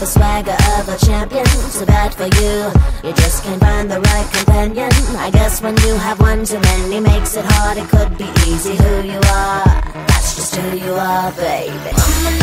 The swagger of a champion, so bad for you. You just can't find the right companion. I guess when you have one too many makes it hard. It could be easy who you are. That's just who you are, baby.